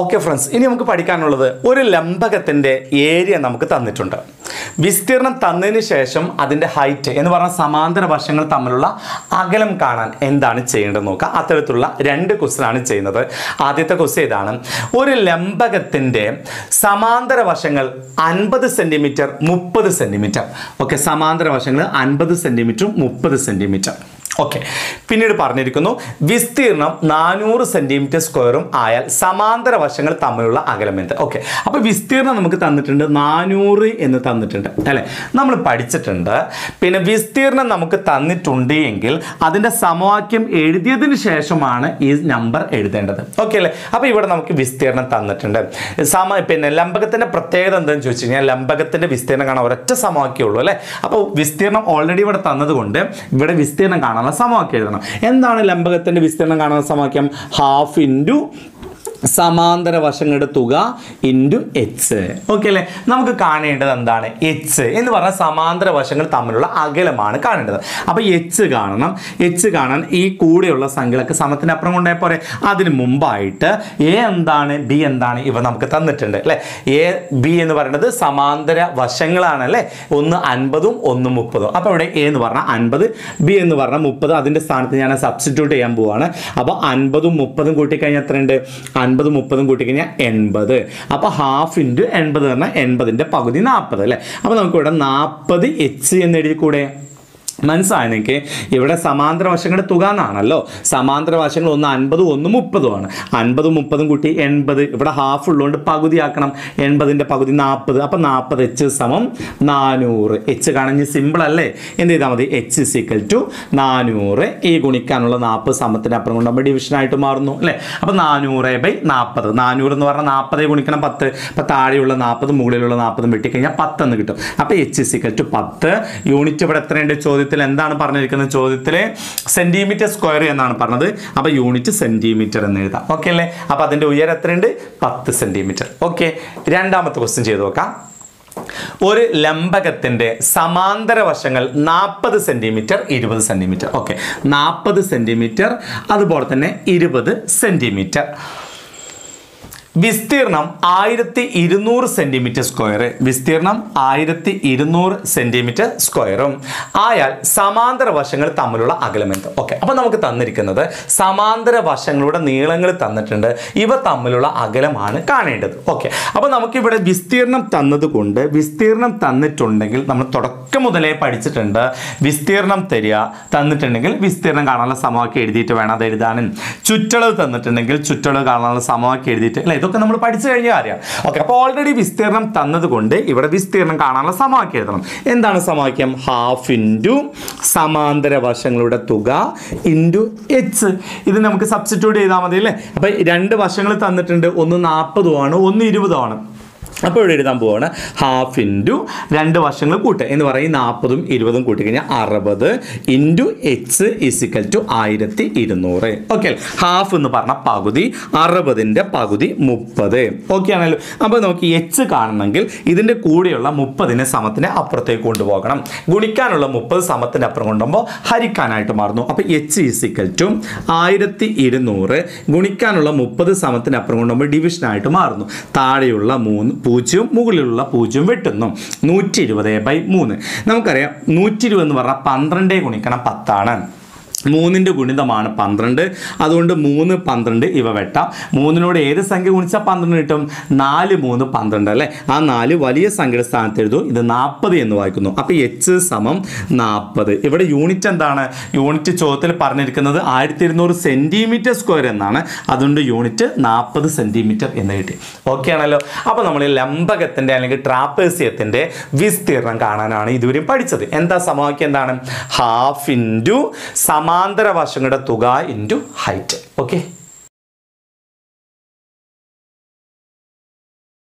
Okay friends ഇനി നമുക്ക് പഠിക്കാനുള്ളത് ഒരു ലംബകത്തിന്റെ ഏരിയ നമുക്ക് തന്നിട്ടുണ്ട്. വിസ്തീർണം തന്നതിന് ശേഷം അതിന്റെ ഹൈറ്റ് എന്ന് പറഞ്ഞ സമാന്തര വശങ്ങൾ തമ്മിലുള്ള അകലം കാണാൻ എന്താണ് ചെയ്യേണ്ടത് നോക്കുക അത്തരത്തിലുള്ള രണ്ട് ക്വസ്റ്റനാണ് ചെയ്യുന്നത്. ആദ്യത്തെ ക്വസ്റ്റ്യൻ ഇതാണ് ഒരു ലംബകത്തിന്റെ സമാന്തര വശങ്ങൾ അൻപത് സെന്റിമീറ്റർ മുപ്പത് സെന്റിമീറ്റർ ഓക്കെ സമാന്തര വശങ്ങൾ അൻപത് സെന്റിമീറ്ററും മുപ്പത് സെന്റിമീറ്റർ ഓക്കെ പിന്നീട് പറഞ്ഞിരിക്കുന്നു വിസ്തീർണം നാനൂറ് സെന്റിമീറ്റർ സ്ക്വയറും ആയാൽ സമാന്തര വശങ്ങൾ തമ്മിലുള്ള അകലം എന്ത്? ഓക്കെ അപ്പോൾ വിസ്തീർണം നമുക്ക് തന്നിട്ടുണ്ട് നാനൂറ് എന്ന് തന്നിട്ടുണ്ട് അല്ലേ? നമ്മൾ പഠിച്ചിട്ടുണ്ട് പിന്നെ വിസ്തീർണം നമുക്ക് തന്നിട്ടുണ്ട് എങ്കിൽ അതിന്റെ സമവാക്യം എഴുതിയതിന് ശേഷമാണ് ഈ നമ്പർ എഴുതേണ്ടത്. ഓക്കെ അല്ലേ? അപ്പോൾ ഇവിടെ നമുക്ക് വിസ്തീർണം തന്നിട്ടുണ്ട്. സമ പിന്നെ ലംബകത്തിന്റെ പ്രത്യേകത എന്താണെന്ന് ചോദിച്ചു കഴിഞ്ഞാൽ ലംബകത്തിന്റെ വിസ്തീർണം കാണാൻ ഒരൊറ്റ സമവാക്യമുള്ളൂ അല്ലേ? അപ്പോൾ വിസ്തീർണം ഓൾറെഡി ഇവിടെ തന്നതുകൊണ്ട് ഇവിടെ വിസ്തീർണം കാണാനുള്ള സമവാക്യം എഴുതണം. എന്താണ് ലംബകത്തിന്റെ വിസ്തീർണം കാണുന്ന സമവാക്യം? ഹാഫ് ഇന്റു സമാന്തര വശങ്ങളുടെ തുക ഇന്റു എച്ച് ഓക്കെ അല്ലേ? നമുക്ക് കാണേണ്ടത് എന്താണ്? എച്ച് എന്ന് പറഞ്ഞാൽ സമാന്തര വശങ്ങൾ തമ്മിലുള്ള അകലമാണ് കാണേണ്ടത്. അപ്പോൾ എച്ച് കാണണം. എച്ച് കാണാൻ ഈ കൂടെയുള്ള സംഖ്യകളൊക്കെ സമത്തിനപ്പുറം കൊണ്ടേ പോരെ. അതിന് മുമ്പായിട്ട് എ എന്താണ്? ബി എന്താണ്? ഇവ നമുക്ക് തന്നിട്ടുണ്ട് അല്ലേ? എ ബി എന്ന് പറയുന്നത് സമാന്തര വശങ്ങളാണ് അല്ലേ ഒന്ന് അൻപതും ഒന്ന് മുപ്പതും. അപ്പോൾ ഇവിടെ എ എന്ന് പറഞ്ഞാൽ അൻപത് ബി എന്ന് പറഞ്ഞാൽ മുപ്പത്. അതിന്റെ സ്ഥാനത്ത് ഞാൻ സബ്സ്റ്റിറ്റ്യൂട്ട് ചെയ്യാൻ പോവാണ്. അപ്പോൾ അൻപതും മുപ്പതും കൂട്ടിക്കഴിഞ്ഞാൽ എത്രയുണ്ട്? അൻപതും മുപ്പതും കൂട്ടിക്കഴിഞ്ഞാൽ എൺപത്. അപ്പോൾ ഹാഫ് ഇന്റു എൺപത് പറഞ്ഞാൽ എൺപതിന്റെ പകുതി നാൽപ്പത് അല്ലേ? അപ്പോൾ നമുക്കിവിടെ നാൽപ്പത് എച്ച് എന്ന് എഴുതി കൂടെ മനസ്സിലായി നിങ്ങൾക്ക് ഇവിടെ സമാന്തര വശങ്ങളുടെ തുക എന്നാണല്ലോ. സമാന്തര വശങ്ങൾ ഒന്ന് അൻപതും ഒന്ന് മുപ്പതുമാണ് അൻപതും മുപ്പതും കൂട്ടി എൺപത്. ഇവിടെ ഹാഫ് ഉള്ളതുകൊണ്ട് പകുതിയാക്കണം. എൺപതിന്റെ പകുതി നാൽപ്പത് അപ്പം നാൽപ്പത് എച്ച് സമം നാനൂറ്. എച്ച് കാണഞ്ഞ് സിമ്പിൾ അല്ലേ? എന്ത് ചെയ്താൽ മതി? എച്ച് സിക്കൽ ടു നാനൂറ്. ഈ ഗുണിക്കാനുള്ള നാൽപ്പത് സമത്തിന് അപ്പുറം കൊണ്ട് നമ്മൾ ഡിവിഷനായിട്ട് മാറുന്നു അല്ലേ? അപ്പം നാനൂറ് ബൈ നാൽപ്പത് നാനൂറ് എന്ന് പറഞ്ഞാൽ നാൽപ്പത് ഗുണിക്കണം പത്ത്. അപ്പം താഴെയുള്ള നാൽപ്പതും മുകളിലുള്ള നാൽപ്പതും വെട്ടിക്കഴിഞ്ഞാൽ പത്തെന്ന് കിട്ടും. അപ്പോൾ എച്ച് സിക്കൽ ടു പത്ത്. യൂണിറ്റ് ഇവിടെ എത്രയുണ്ട്? ചോദ്യത്തിൽ എന്താണ് പറഞ്ഞിരിക്കുന്നത്? ചോദ്യത്തിൽ സെന്റിമീറ്റർ സ്ക്വയർ എന്നാണ് പറഞ്ഞത്. അപ്പോൾ യൂണിറ്റ് സെന്റിമീറ്റർ എന്ന് എഴുതാം. ഓക്കെ അല്ലേ? അപ്പോൾ അതിന്റെ ഉയരം എത്രയുണ്ട്? പത്ത് സെന്റിമീറ്റർ ഓക്കെ രണ്ടാമത്തെ ക്വസ്റ്റ്യൻ ചെയ്ത് നോക്കാം. ഒരു ലംബകത്തിന്റെ സമാന്തര വശങ്ങൾ നാൽപ്പത് സെന്റിമീറ്റർ ഇരുപത് സെന്റിമീറ്റർ ഓക്കെ നാൽപ്പത് സെന്റിമീറ്റർ അതുപോലെ തന്നെ ഇരുപത് സെന്റിമീറ്റർ വിസ്തീർണം ആയിരത്തി ഇരുന്നൂറ് സെന്റിമീറ്റർ സ്ക്വയർ വിസ്തീർണം ആയിരത്തി ഇരുന്നൂറ് സെന്റിമീറ്റർ സ്ക്വയറും ആയാൽ സമാന്തര വശങ്ങൾ തമ്മിലുള്ള അകലം എന്ത്? ഓക്കെ അപ്പം നമുക്ക് തന്നിരിക്കുന്നത് സമാന്തര വശങ്ങളുടെ നീളങ്ങൾ തന്നിട്ടുണ്ട്. ഇവ തമ്മിലുള്ള അകലമാണ് കാണേണ്ടത്. ഓക്കെ അപ്പം നമുക്കിവിടെ വിസ്തീർണം തന്നതുകൊണ്ട് വിസ്തീർണം തന്നിട്ടുണ്ടെങ്കിൽ നമ്മൾ തുടക്കം മുതലേ പഠിച്ചിട്ടുണ്ട് വിസ്തീർണം തരിക തന്നിട്ടുണ്ടെങ്കിൽ വിസ്തീർണം കാണാനുള്ള സമവാക്യം എഴുതിയിട്ട് വേണം അത് എഴുതാനും. ചുറ്റളവ് തന്നിട്ടുണ്ടെങ്കിൽ ചുറ്റളവ് കാണാനുള്ള സമവാക്യം എഴുതിയിട്ട് അല്ലേ? ഇതൊക്കെ നമ്മൾ പഠിച്ചു കഴിഞ്ഞ കാര്യം ഓക്കെ അപ്പോൾ ഓൾറെഡി വിസ്തീർണം തന്നതുകൊണ്ട് ഇവിടെ വിസ്തീർണം കാണാനുള്ള സമവാക്യം എഴുതണം. എന്താണ് സമവാക്യം? ഹാഫ് ഇന്റു സമാന്തര വശങ്ങളുടെ തുക ഇന്റു എച്ച് ഇത് നമുക്ക് സബ്സ്റ്റിറ്റ്യൂട്ട് ചെയ്താൽ മതി അല്ലേ അപ്പോൾ രണ്ട് വശങ്ങൾ തന്നിട്ടുണ്ട്. ഒന്ന് നാൽപ്പതുമാണ് ഒന്ന് ഇരുപതുമാണ് അപ്പോൾ ഇവിടെ എഴുതാൻ പോവാണ്. ഹാഫ് ഇന്റു രണ്ട് വർഷങ്ങൾ കൂട്ടുക എന്ന് പറയും നാൽപ്പതും ഇരുപതും കൂട്ടിക്കഴിഞ്ഞാൽ അറുപത് ഇന്റു എച്ച് ഇസിക്കൽ ടു ആയിരത്തി ഇരുന്നൂറ് ഓക്കെ ഹാഫ് എന്ന് പറഞ്ഞ പകുതി അറുപതിന്റെ പകുതി മുപ്പത്. ഓക്കെ ആണല്ലോ? അപ്പോൾ നമുക്ക് എച്ച് കാണണമെങ്കിൽ ഇതിന്റെ കൂടെയുള്ള മുപ്പതിനെ സമത്തിന് അപ്പുറത്തേക്ക് കൊണ്ടുപോകണം. ഗുണിക്കാനുള്ള മുപ്പത് സമത്തിന്റെ അപ്പുറം കൊണ്ടുപോകുമ്പോൾ ഹരിക്കാനായിട്ട് മാറുന്നു. അപ്പോൾ എച്ച് ഇസിക്കൽ ടു ആയിരത്തി ഇരുന്നൂറ് ഗുണിക്കാനുള്ള മുപ്പത് സമത്തിന് അപ്പുറം കൊണ്ടുപോകുമ്പോൾ ഡിവിഷനായിട്ട് മാറുന്നു. താഴെയുള്ള മൂന്ന് പൂജ്യവും മുകളിലുള്ള പൂജ്യവും വെട്ടുന്നു. നൂറ്റി ഇരുപത് ബൈ മൂന്ന്. നമുക്കറിയാം നൂറ്റി ഇരുപത് എന്ന് പറഞ്ഞാൽ പന്ത്രണ്ടേ ഗുണിക്കണം പത്താണ്. മൂന്നിന്റെ ഗുണിതമാണ് പന്ത്രണ്ട്. അതുകൊണ്ട് മൂന്ന് പന്ത്രണ്ട് ഇവ വെട്ടാം. മൂന്നിനോട് ഏത് സംഖ്യ ഗുണിച്ചാൽ പന്ത്രണ്ട് കിട്ടും? നാല് മൂന്ന് പന്ത്രണ്ട് അല്ലേ? ആ നാല് വലിയ സംഖ്യയുടെ സ്ഥാനത്ത് എഴുതും ഇത് നാൽപ്പത് എന്ന് വായിക്കുന്നു. അപ്പോൾ എച്ച് സമം നാൽപ്പത് ഇവിടെ യൂണിറ്റ് എന്താണ്? യൂണിറ്റ് ചോദ്യത്തിൽ പറഞ്ഞിരിക്കുന്നത് ആയിരത്തി ഇരുന്നൂറ് സെന്റിമീറ്റർ സ്ക്വയർ എന്നാണ്. അതുകൊണ്ട് യൂണിറ്റ് നാൽപ്പത് സെന്റിമീറ്റർ എന്ന് കിട്ടി. ഓക്കെ ആണല്ലോ. അപ്പോൾ നമ്മൾ ലംബകത്തിന്റെ അല്ലെങ്കിൽ ട്രാപ്പേസ്യത്തിന്റെ വിസ്തീർണം കാണാനാണ് ഇതുവരെയും പഠിച്ചത്. എന്താ സമവാക്യം എന്താണ്? ഹാഫ് ഇന്റു സമാന്തര വശങ്ങളുടെ തുക ഇന്റു ഹൈറ്റ് ഓക്കെ